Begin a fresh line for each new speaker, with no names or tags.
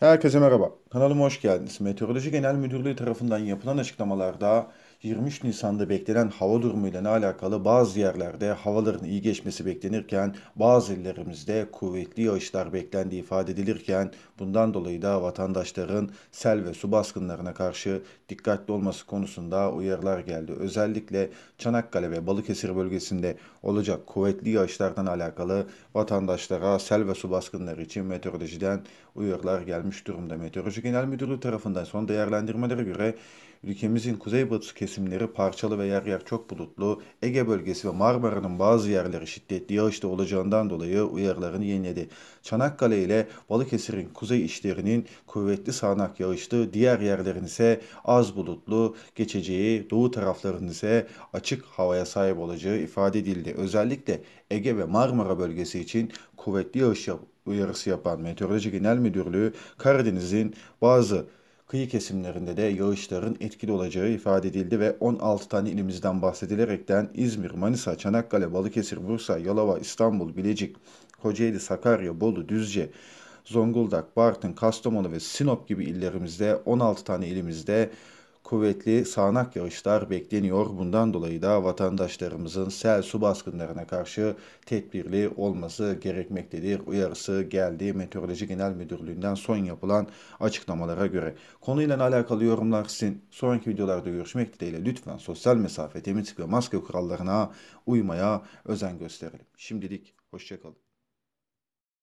Herkese merhaba. Kanalıma hoş geldiniz. Meteoroloji Genel Müdürlüğü tarafından yapılan açıklamalarda 23 Nisan'da beklenen hava durumuyla alakalı bazı yerlerde havaların iyi geçmesi beklenirken bazı illerimizde kuvvetli yağışlar beklendiği ifade edilirken bundan dolayı da vatandaşların sel ve su baskınlarına karşı dikkatli olması konusunda uyarılar geldi. Özellikle Çanakkale ve Balıkesir bölgesinde olacak kuvvetli yağışlardan alakalı vatandaşlara sel ve su baskınları için meteorolojiden uyarılar gelmiş durumda. Meteoroloji Genel Müdürlüğü tarafından son değerlendirmelere göre ülkemizin kuzeybatı kesimleri parçalı ve yer yer çok bulutlu, Ege bölgesi ve Marmara'nın bazı yerleri şiddetli yağışlı olacağından dolayı uyarılarını yeniledi. Çanakkale ile Balıkesir'in kuzey işlerinin kuvvetli sağanak yağışlı, diğer yerlerin ise az bulutlu geçeceği, doğu tarafların ise açık havaya sahip olacağı ifade edildi. Özellikle Ege ve Marmara bölgesi için kuvvetli yağış uyarısı yapan Meteoroloji Genel Müdürlüğü Karadeniz'in bazı kıyı kesimlerinde de yağışların etkili olacağı ifade edildi ve 16 tane ilimizden bahsedilerekten İzmir, Manisa, Çanakkale, Balıkesir, Bursa, Yalova, İstanbul, Bilecik, Kocaeli, Sakarya, Bolu, Düzce, Zonguldak, Bartın, Kastamonu ve Sinop gibi illerimizde 16 tane ilimizde kuvvetli sağanak yağışlar bekleniyor. Bundan dolayı da vatandaşlarımızın sel su baskınlarına karşı tedbirli olması gerekmektedir. Uyarısı geldi Meteoroloji Genel Müdürlüğü'nden son yapılan açıklamalara göre. Konuyla alakalı yorumlar sizin. Sonraki videolarda görüşmek dileğiyle lütfen sosyal mesafe, temizlik ve maske kurallarına uymaya özen gösterelim. Şimdilik hoşçakalın.